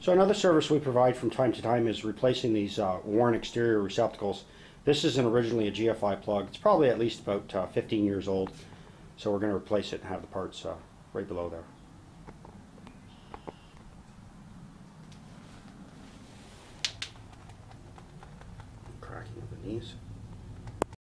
So another service we provide from time to time is replacing these uh, worn exterior receptacles. This isn't originally a GFI plug. It's probably at least about uh, 15 years old. So we're going to replace it and have the parts uh, right below there. Cracking of the knees.